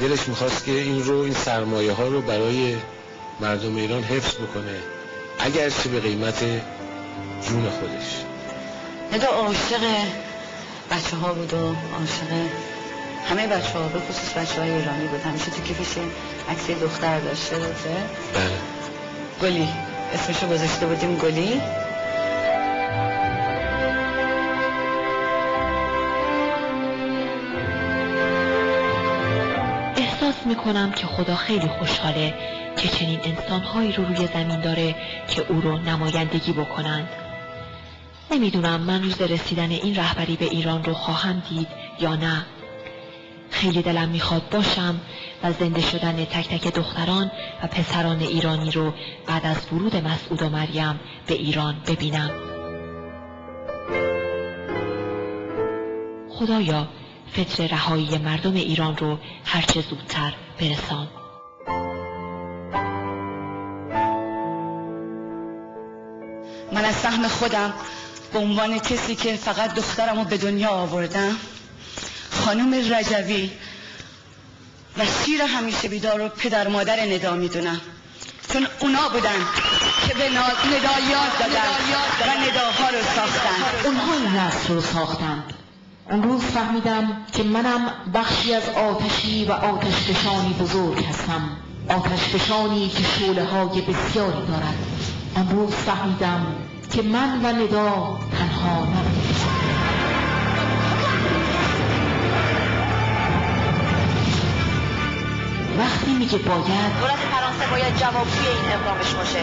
دلش می‌خواست که این رو این سرمایه ها رو برای مردم ایران حفظ بکنه. اگرچه به قیمت جون خودش. ندا عاشق بچه ها بود و عاشق همه بچه ها به خصوص بچه های ایرانی بود. همیشه تو کیفش عکس دختر داشته بله. گلی. اسمشو گذاشته بودیم گلی. احساس می‌کنم که خدا خیلی خوشحاله که چنین انسانهایی رو روی زمین داره که او رو نمایندگی بکنند. نمی‌دونم من روز رسیدن این رهبری به ایران رو خواهم دید یا نه. خیلی دلم می‌خواد باشم و زنده شدن تک تک دختران و پسران ایرانی رو بعد از ورود مسعود و مریم به ایران ببینم. خدایا فطر رهایی مردم ایران رو هرچه زودتر برسان. من از سهم خودم به عنوان کسی که فقط دخترم رو به دنیا آوردم خانم رجوی و شیر همیشه بیدار رو پدر مادر ندا می‌دونم. چون اونا بودن که به ندا یاد دادن و نداها رو ساختن. اونها این نسل رو ساختن. اون روز فهمیدم که منم بخشی از آتشی و آتش فشانی بزرگ هستم. آتش فشانی که شوله های بسیاری دارد. آن روز فهمیدم که من و ندا تنها نبودیم. وقتی میگه باید دولت فرانسه باید جوابگوی این اقدامش باشه.